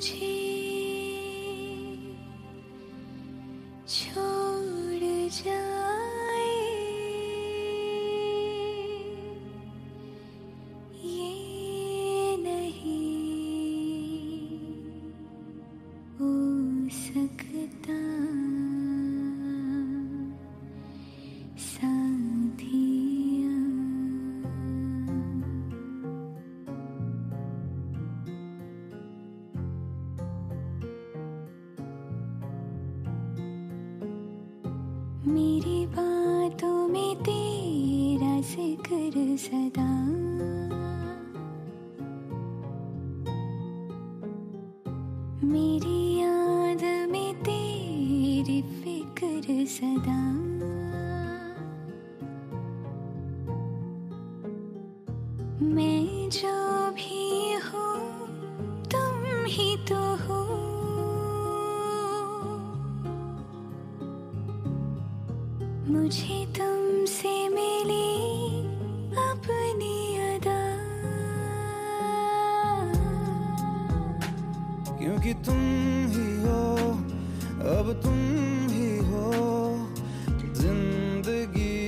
秋情。फिर सदा। मैं जो भी हूँ, तुम ही तो हो। मुझे तुमसे मिली अपनी अदा। क्योंकि तुम ही हो अब तुम ही हो ज़िंदगी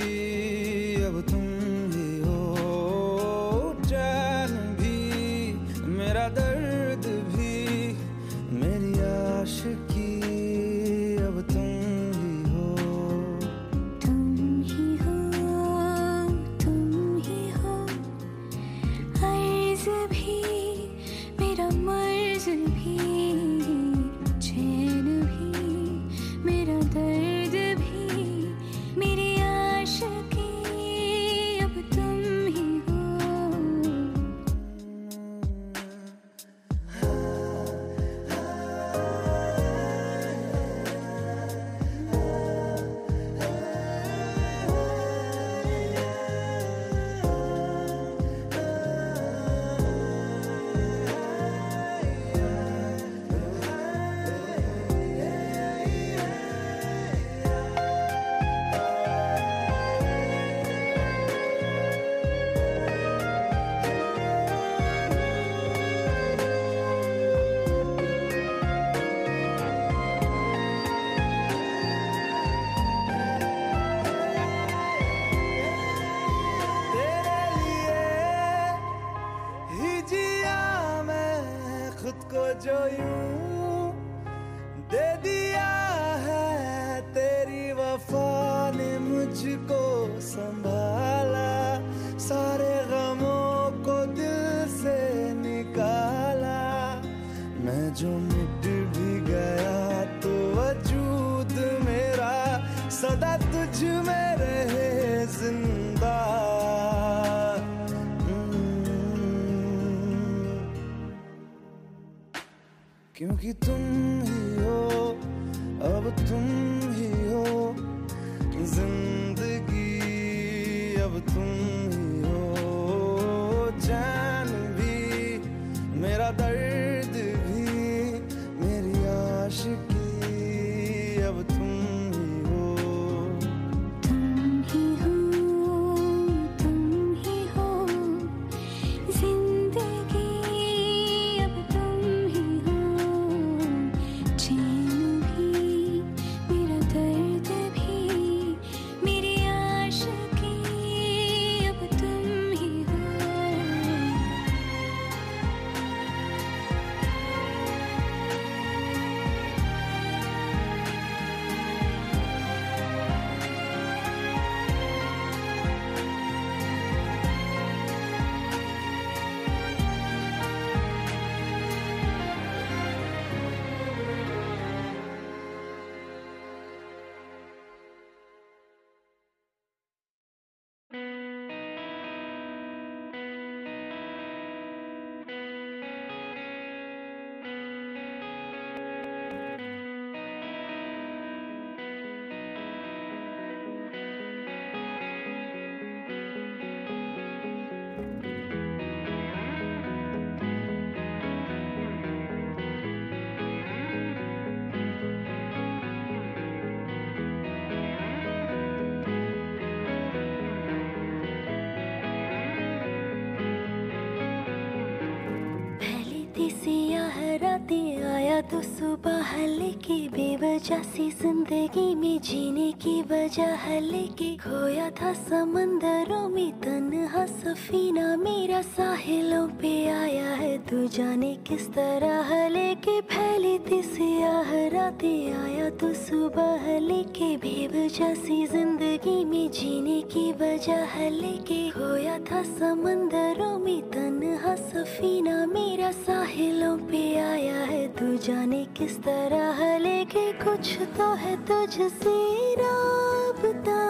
तो सुबह लेके बेवजह सी ज़िंदगी में जीने की वजह लेके खोया था समंदरों में तन्हा सफीना मेरा साहिलों पे आया है। तू जाने किस तरह लेके फैली थी, सियाह रातें आया तो सुबह लेके बेवजह सी ज़िंदगी में जीने की वजह लेके खोया था समंदरों में तन्हा सफीना मेरा साहिलों पे आया है। तू जाने किस तरह लेके कुछ तो है तुझसे राबता।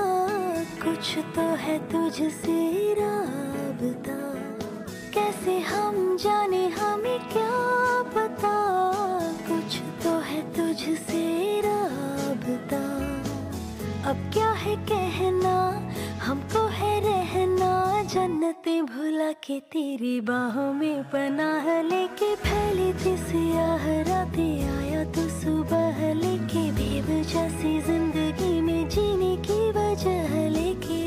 कुछ तो है तुझसे राबता। कैसे हम जाने, हमें क्या पता। कुछ तो है तुझसे राबता। अब क्या है कहना? हमको है रहना जन्नतें भुला के तेरी बाहों में पनाह लेके फैली थी सियाह आया तो सुबह, लेके बेवजह सी ज़िंदगी में जीने की वजह लेके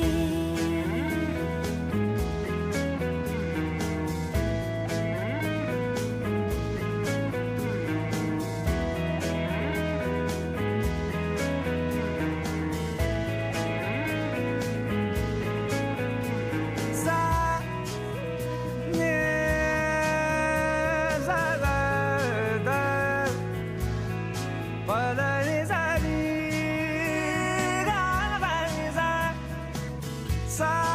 pensar.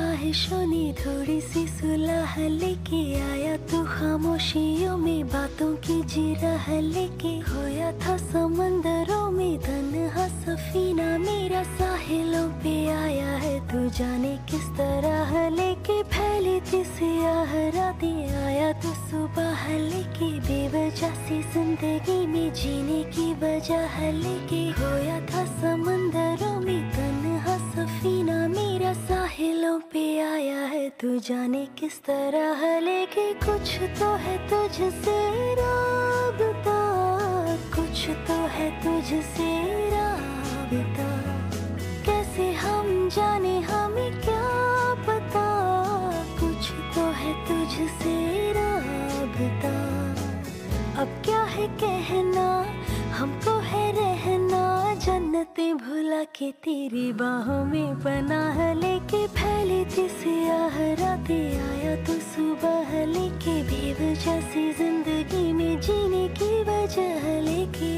ख्वाहिशों ने थोड़ी सी सुलह लेके आया तू खामोशियों में बातों की जिरह लेके। खोया था समंदरों में तन्हा सफीना मेरा साहिलों पे आया है। तू जाने किस तरह लेके फैली थी सियाह रातें आया तो सुबह लेके। बेवजह सी ज़िंदगी में जीने की वजह लेके। खोया था समंदरों तू जाने किस तरह लेके कुछ तो है तुझसे राबता, कुछ तो है तुझसे राबता। कैसे हम जाने, हमें क्या पता, कुछ तो है तुझसे राबता। अब क्या है कहना, हमको है जन्नतें भुला के तेरी बाहों में पनाह लेके फैली थी सियाह रातें आया तो सुबह, लेके बेवजह से ज़िंदगी में जीने की वजह लेके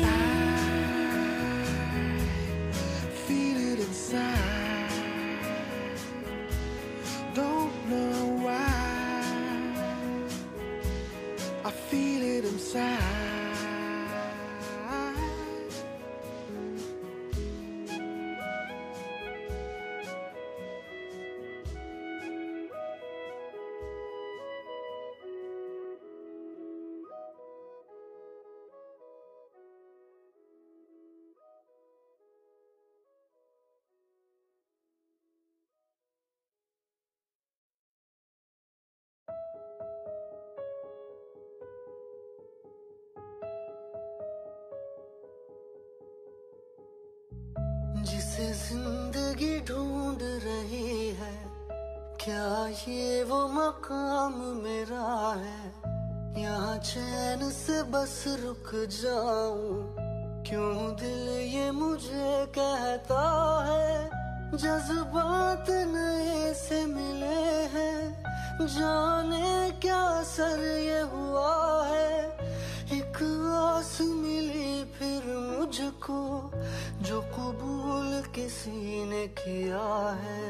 feel it inside. जिसे ज़िंदगी ढूंढ रही है। क्या ये वो मकाम मेरा है? यहाँ चैन से बस रुक जाऊँ। क्यों दिल ये मुझे कहता है? जज्बात नए से मिले हैं। जाने क्या सर ये हुआ है? आस मिली फिर मुझको, जो कबूल किसी ने किया है।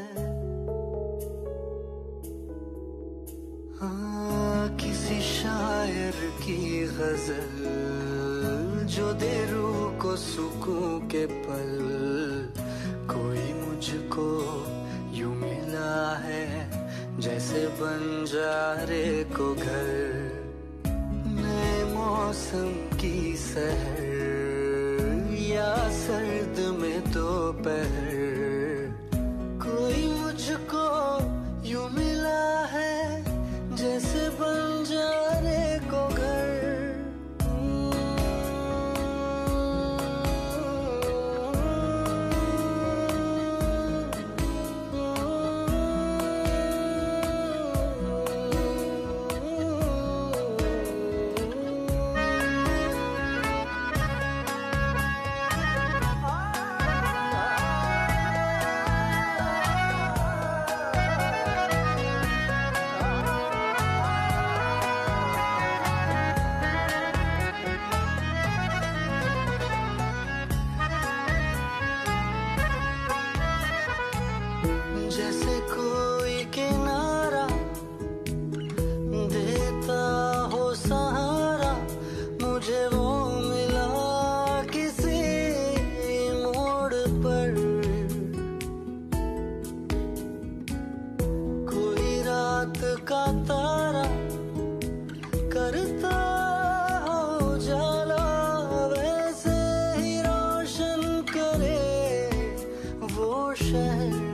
हाँ किसी शायर की गज़ल, जो दे रूह को सुकून के पल, कोई मुझको यू मिला है, जैसे बंजारे को घर। मौसम की सहर या सर्द में दोपहर। वो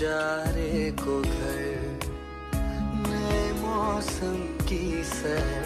बंजारे को घर नए मौसम की सहर